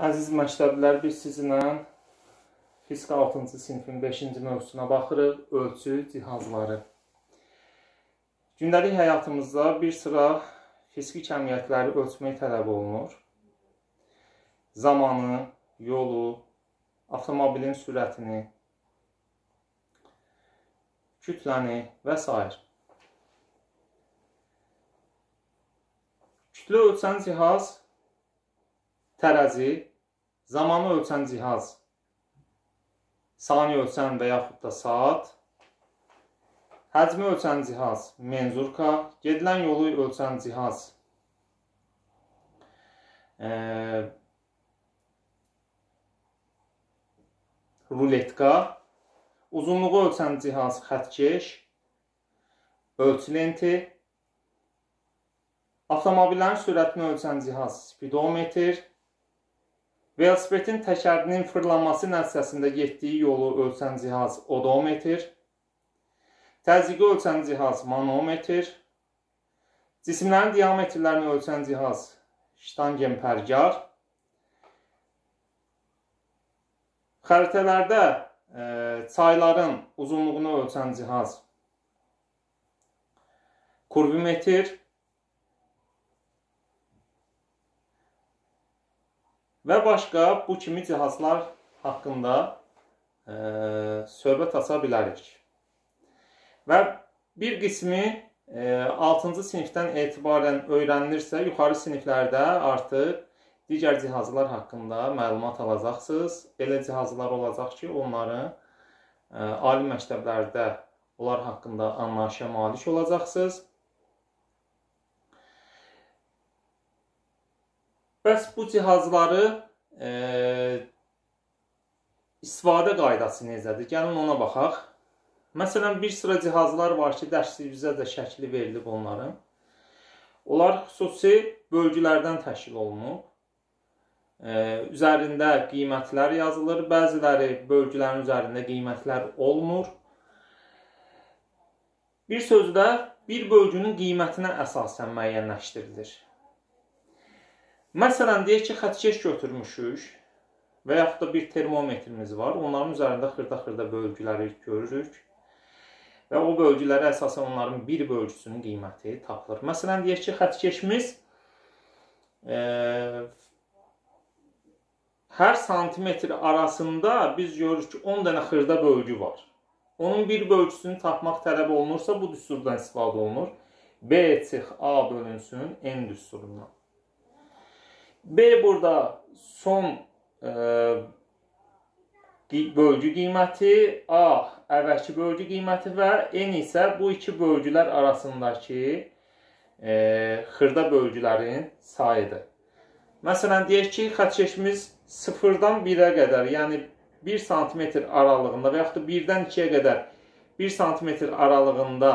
Əziz məktəblilər, biz sizinlə fizika 6-cı sinifin 5-ci mövzusuna baxırıq, ölçü cihazları. Gündəlik həyatımızda bir sıra fiziki kəmiyyətləri ölçmək tələb olunur. Zamanı, yolu, avtomobilin sürətini, kütləni və s. Kütlə ölçən cihaz tərəzi, zamanı ölçən cihaz, saniyə ölçən və yaxud da saat, həcmi ölçən cihaz, menzurka, gedilən yolu ölçən cihaz, e, ruletka, uzunluğu ölçən cihaz, xətkeş, ölçü lenti, avtomobillərin sürətini ölçən cihaz, spidometr, Velosipedin təkərinin fırlanması nəticəsində getdiyi yolu ölçən cihaz odometr, təzyiqi ölçən cihaz manometr, cisimlərin diametrlərini ölçən cihaz ştangenpərgar, xəritələrdə e, çayların uzunluğunu ölçən cihaz kurvimetr, Və başqa bu kimi cihazlar haqqında e, söhbət aça bilərik. Və bir qismi e, 6-cı sinifdən etibarən öyrənilirsə, yuxarı siniflərdə artıq digər cihazlar haqqında məlumat alacaqsınız. Elə cihazlar olacaq ki, onları e, ali məktəblərdə onlar haqqında anlayışa malik olacaqsınız. Bəs bu cihazları e, istifadə qaydası necədir? Gəlin ona baxaq. Məsələn, bir sıra cihazlar var ki, dərsligimizdə də şəkli verilib onların. Onlar xüsusi bölgülərdən təşkil olunub. E, üzərində qiymətlər yazılır. Bəziləri bölgülərin üzərində qiymətlər olmur. Bir sözlə, bir bölgünün qiymətinə əsasən müəyyənləşdirilir. Məsələn, deyək ki, xətkeş götürmüşük və yaxud da bir termometrimiz var. Onların üzərində xırda-xırda bölgüləri görürük və o bölgülərə əsasən onların bir bölgüsünün qiyməti tapılır. Məsələn, deyək ki, xətkeşimiz e, hər santimetr arasında biz görürük ki, 10 dənə xırda bölgü var. Onun bir bölgüsünü tapmaq tələb olunursa, bu düsturdan istifadə olunur. B çıx A bölünsün N düsturundan. B burada son e, bölgü qiyməti, A əvvəlki bölgü qiyməti və N isə bu iki bölgülər arasındakı e, xırda bölgülərin sayıdır. Məsələn, deyək ki, xətkeşimiz 0-dan 1-ə qədər, yəni 1 sm aralığında və yaxud da 1-dən 2-yə qədər 1 sm aralığında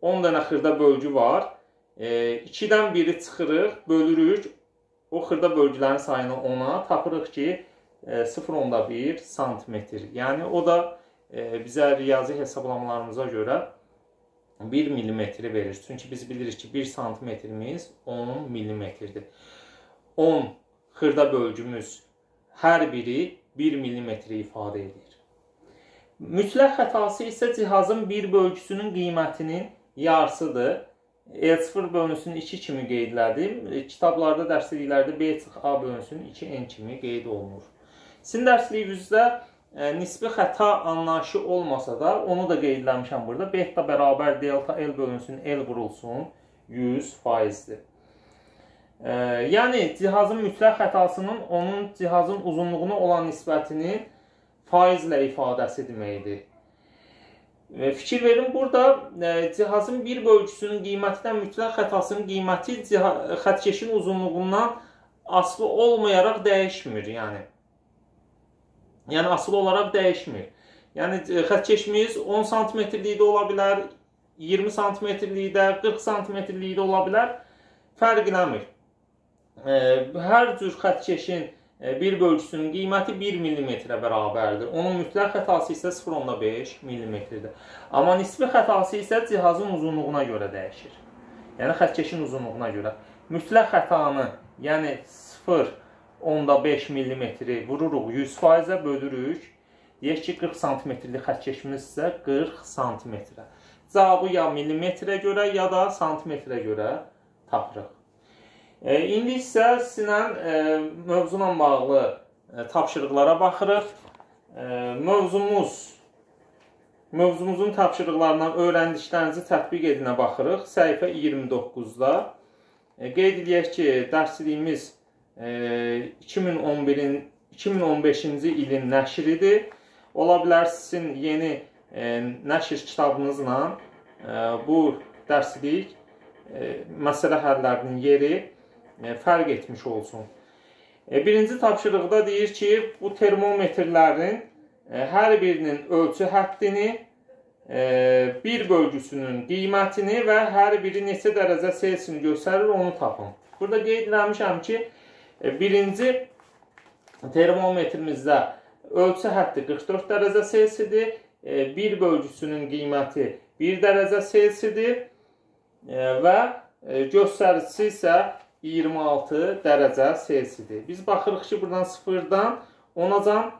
10 dənə xırda bölgü var. E, 2-dən 1-i çıxırıq, bölürük, o xırda bölgülərin sayını 10-a tapırıq ki, 0.1 sm. Yəni o da e, bizə riyazi hesablamalarımıza görə 1 mm verir. Çünki biz bilirik ki, 1 santimetrimiz 10 mm-dir. 10 xırda bölgümüz hər biri 1 mm ifadə edir. Mütləq xətası isə cihazın bir bölgüsünün qiymətinin yarısıdır. E0 bölünsün 2 kimi qeydlədim. E, kitablarda, dərsliklərdə B çıx A bölünsün 2N kimi qeyd olunur. Sizin dərsliyinizdə e, nisbi xəta anlayışı olmasa da, onu da qeydləmişəm burada. Beta bərabər delta L bölünsün L vurulsun 100%-dir. E, yəni cihazın mütləq xətasının onun cihazın uzunluğuna olan nisbətinin faizlə ifadəsi deməkdir. Fikir verin, burada e, cihazın bir bölgüsünün qiymətindən mütləq xətasının qiyməti xətkeşin uzunluğundan asılı olmayaraq dəyişmir, yəni. Yəni asılı olaraq dəyişmir. Yəni e, xətkeşimiz 10 sm-lik də ola bilər, 20 sm-lik də, 40 sm-lik də ola bilər. Fərq eləmir. E, hər cür xətkeşin bir bölgüsünün qiyməti 1 mm-ə bərabərdir. Onun mütləq xətası isə 0.5 mm-dir. Amma nisbi xətası isə cihazın uzunluğuna görə dəyişir. Yəni xətkeşin uzunluğuna görə. Mütləq xətanı, yəni 0 onda 5 mm vururuq 100%-ə bölürük. Deyək ki, 40 sm-lik xətt keçmişsə 40 sm-ə. Cavabı ya millimetrə görə, ya da santimetrə görə tapırıq. E, indi isə sizinlə e, mövzuna bağlı e, tapşırıqlara baxırıq. Mövzumuz mövzumuzun tapşırıqlarından öyrəndiklərinizi tətbiq edinə baxırıq. Səhifə 29-da e, qeyd edək ki, dərsliyimiz e, 2011-in 2015-ci ilin nəşridir. Ola bilər sizin yeni nəşr kitabınızla bu dərslik məsələ həllərinin yeri fərq etmiş olsun. E, birinci tapşırıqda deyir ki, bu termometrlərin e, hər birinin ölçü həddini, e, bir bölgüsünün qiymətini və hər biri neçə dərəcə Selsiusunu göstərir, onu tapın. Burada qeyd etmişəm ki, e, birinci termometrimizdə Ölçü həddi 44 dərəcə Selsidir. E, bir bölgüsünün qiyməti 1 dərəcə Selsidir e, və e, göstəricisi isə 26 dərəcə Selsidir. Biz baxırıq ki, buradan 0-dan 10-acan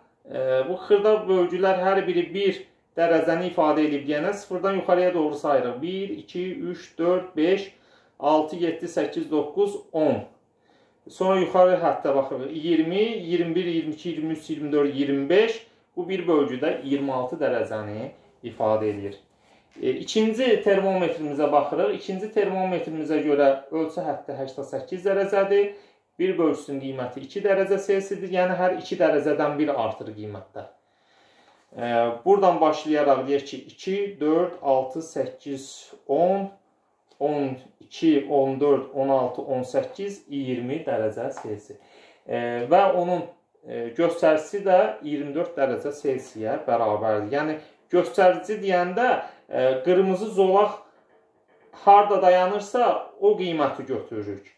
bu xırda bölgülər hər biri 1 dərəcəni ifadə edib deyənə 0-dan yuxarıya doğru sayırıq. 1, 2, 3, 4, 5, 6, 7, 8, 9, 10. Sonra yuxarı həddə baxırıq. 20, 21, 22, 23, 24, 25. Bu bir bölgüdə 26 dərəcəni ifadə edir. E, ikinci termometrimizə baxırıq. İkinci termometrimizə görə ölçü həddi 88 dərəcədir. Bir bölgüsünün qiyməti 2 dərəcə Selsidir. Yəni hər 2 dərəcədən bir artır qiymətdə. E, buradan başlayaraq deyək ki, 2, 4, 6, 8, 10, 12, 14, 16, 18, 20 dərəcə Selsi. E, və onun göstəricisi də 24 dərəcə Selsiyə bərabərdir. Yəni göstərici deyəndə qırmızı zolaq harda dayanırsa o qiyməti götürürük.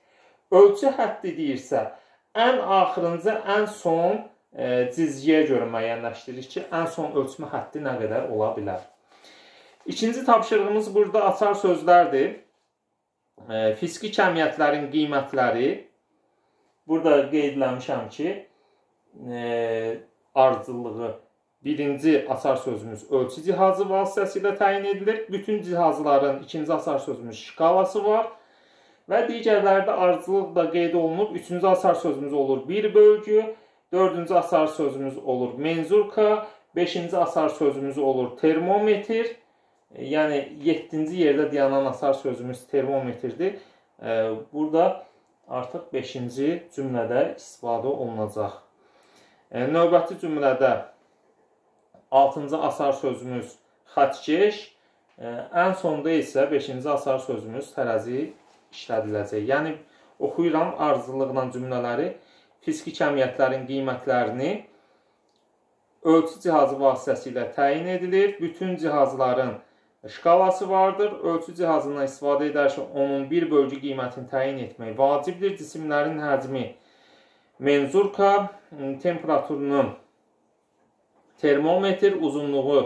Ölçü həddi deyirsə, ən axırıncı, ən son cizgiyə görə müəyyənləşdiririk ki, ən son ölçmə həddi nə qədər ola bilər. İkinci tapşırığımız burada açar sözlərdir fiziki kəmiyyətlərin qiymətləri burada qeydləmişəm ki, e, ardıcıllığı birinci asar sözümüz ölçü cihazı vasitəsilə təyin edilir. Bütün cihazların ikinci asar sözümüz şkalası var və digərlərdə ardıcıllıq da qeyd olunub. Üçüncü asar sözümüz olur bir bölgü, dördüncü asar sözümüz olur menzurka, beşinci asar sözümüz olur termometr, Yəni 7-ci yerdə dayanan asar sözümüz termometrdir. Burada artıq 5-ci cümlədə istifadə olunacaq. Növbəti cümlədə 6-cı asar sözümüz xətkeş, ən sonda isə 5-ci asar sözümüz tərəzi işlədiləcək. Yəni oxuyuram ardıcıllıqla cümlələri fiziki kəmiyyətlərin qiymətlərini ölçü cihazı vasitəsilə təyin edilir. Bütün cihazların şkalası vardır. Ölçü cihazından istifadə edərkən onun bir bölgü qiymətini təyin etmək vacibdir. Cisimlərin həcmi menzurka, temperaturunu termometr, uzunluğu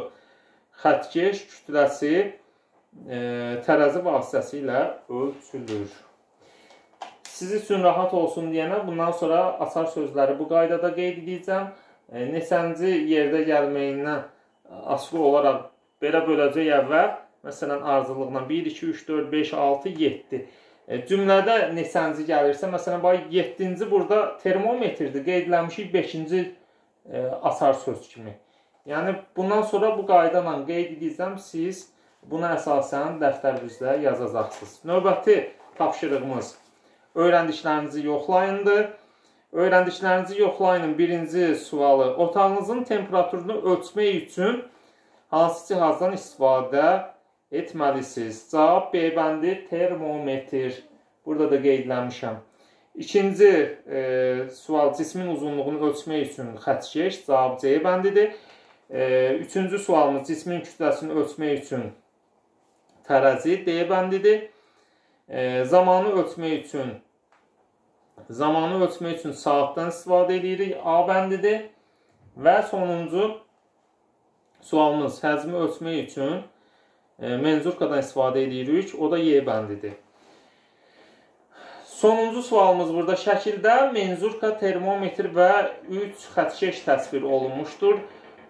xətkeş, kütləsi e, tərəzi vasitəsilə ölçülür. Siz üçün rahat olsun deyənə bundan sonra asar sözləri bu qaydada qeyd edəcəm. E, neçənci yerdə gəlməyindən asılı olaraq belə böləcək əvvəl, məsələn, ardıcıllıqla 1, 2, 3, 4, 5, 6, 7. E, cümlədə neçənci gəlirsə, məsələn, bax 7-ci burada termometrdir, qeydləmişik 5-ci e, asar söz kimi. Yəni bundan sonra bu qayda ilə qeyd edəcəm, siz buna əsasən dəftərinizdə yazacaqsınız. Növbəti tapşırığımız öyrəndiklərinizi yoxlayındır. Öyrəndiklərinizi yoxlayın. Birinci sualı otağınızın temperaturunu ölçmək üçün hansı cihazdan istifadə etməlisiniz? Cavab B bəndi termometr. Burada da qeydləmişəm. İkinci e, sual cismin uzunluğunu ölçmək üçün xətkeş. Cavab C bəndidir. Üçüncü sualımız cismin kütləsini ölçmək üçün tərəzi D bəndidir. Zamanı ölçmək üçün zamanı ölçmək üçün saatdan istifadə edirik. A bəndidir. Və sonuncu sualımız həcmi ölçmək üçün e, menzurkadan istifadə edirik. O da Y bəndidir. Sonuncu sualımız burada şəkildə menzurka, termometr və 3 xətkeş təsvir olunmuşdur.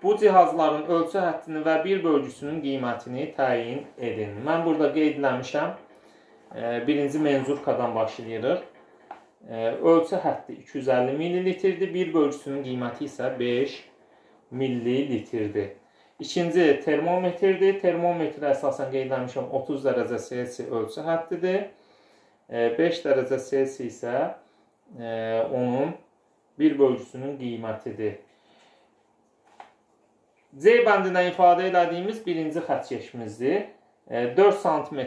Bu cihazların ölçü həddini və bir bölgüsünün qiymətini təyin edin. Mən burada qeyd etmişəm. Birinci menzurkadan başlayırıq. Ölçü həddi 250 ml-dir. Bir bölgüsünün qiyməti isə 5 ml-dir. İkinci termometrdir. Termometr əsasən qeyd etmişəm 30 dərəcə Selsi ölçü həddidir. 5 dərəcə Selsi isə e, onun bir bölgüsünün qiymətidir. C bəndindən ifadə elədiyimiz birinci xətkeşimizdir. 4 e, sm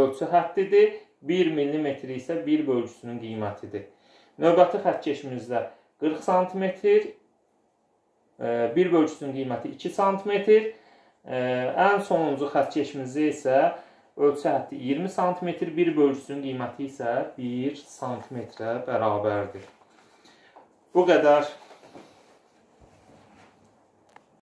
ölçü həddidir, 1 mm isə bir bölgüsünün qiymətidir. Növbəti xətkeşimizdə 40 sm, bir bölgüsünün qiyməti 2 sm, ən sonuncu xətkeşimizdə isə Ölçü həddi 20 sm, bir bölgüsünün qiyməti isə 1 sm-ə bərabərdir. Bu qədər